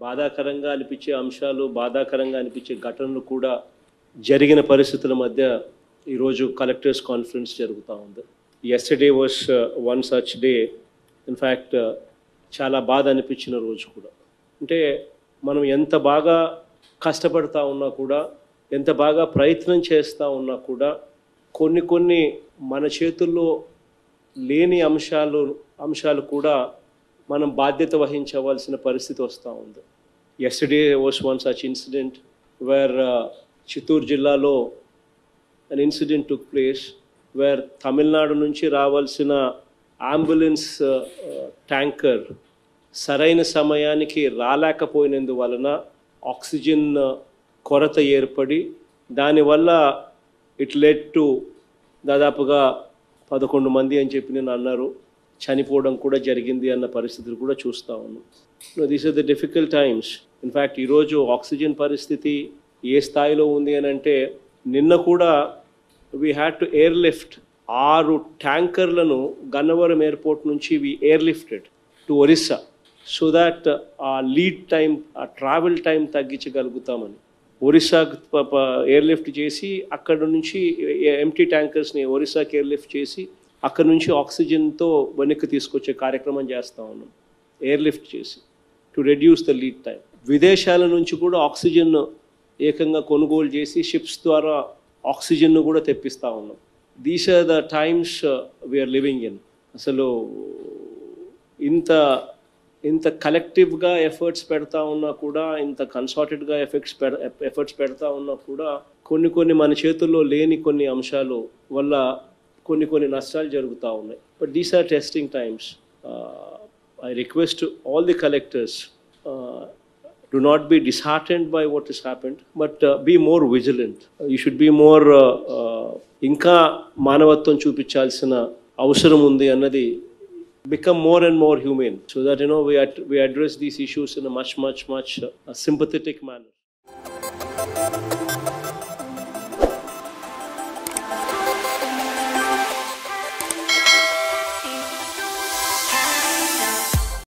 బాధాకరంగా అనిపించే అంశాలు బాధాకరంగా అనిపించే ఘటనలు కూడా జరిగిన పరిస్థితుల మధ్య ఈరోజు కలెక్టర్స్ కాన్ఫరెన్స్ జరుగుతూ ఉంది. Yesterday was one such day in fact చాలా బాధ అనిపించిన రోజు కూడా. అంటే మనం ఎంత బాగా కష్టపడతా ఉన్నా కూడా ఎంత బాగా ప్రయత్నం చేస్తూ ఉన్నా కూడా కొన్ని కొన్ని మన చేతుల్లో లేని అంశాలు అంశాలు కూడా మనం బాధ్యత వహించవలసిన పరిస్థితి వస్తూ ఉంది. Yesterday was one such incident where Chittoor జిల్లాలో an incident took place where Tamil Nadu నుంచి రావాల్సిన అంబులెన్స్ ట్యాంకర్ uh, సరైన సమయానికి రాలేకపోయినందువలన ఆక్సిజన్ uh, కొరత ఏర్పడి దానివల్ల ఇట్ లెడ్ టు దాదాపుగా పదకొండు మంది అని చెప్పి నేను అన్నారు. చనిపోవడం కూడా జరిగింది అన్న పరిస్థితులు కూడా చూస్తూ ఉన్నాం. These are the difficult times in fact ఈరోజు ఆక్సిజన్ పరిస్థితి ఏ స్థాయిలో ఉంది అని అంటే నిన్న కూడా we had to air lift ఆరు ట్యాంకర్లను గన్నవరం ఎయిర్పోర్ట్ నుంచి we air lifted to Orissa so that ఆ లీడ్ టైం ఆ ట్రావెల్ టైం తగ్గించగలుగుతామని. ఒరిస్సాకు ఎయిర్ లిఫ్ట్ చేసి అక్కడ నుంచి ఎంటీ ట్యాంకర్స్ని ఒరిస్సాకి ఎయిర్ లిఫ్ట్ చేసి అక్కడ నుంచి ఆక్సిజన్తో వెనక్కి తీసుకొచ్చే కార్యక్రమం చేస్తూ ఉన్నాం. ఎయిర్ లిఫ్ట్ చేసి to reduce the lead time విదేశాల నుంచి కూడా ఆక్సిజన్ ఏకంగా కొనుగోలు చేసి షిప్స్ ద్వారా ఆక్సిజన్ను కూడా తెప్పిస్తూ ఉన్నాం. These are the times we are living in అసలు ఇంత ఇంత కలెక్టివ్గా ఎఫర్ట్స్ పెడతా ఉన్నా కూడా ఇంత కన్సార్టెడ్గా ఎఫెక్ట్స్ పెడ ఎఫర్ట్స్ పెడతా ఉన్నా కూడా కొన్ని కొన్ని మన చేతుల్లో లేని కొన్ని అంశాలు వల్ల కొన్ని కొన్ని నష్టాలు జరుగుతూ ఉన్నాయి. But these are testing times I request all the collectors do not be disheartened by what is happened but be more vigilant you should be more ఇంకా మానవత్వం చూపించాల్సిన అవసరం ఉంది అన్నది become more and more humane so that you know we address these issues in much much much sympathetic manner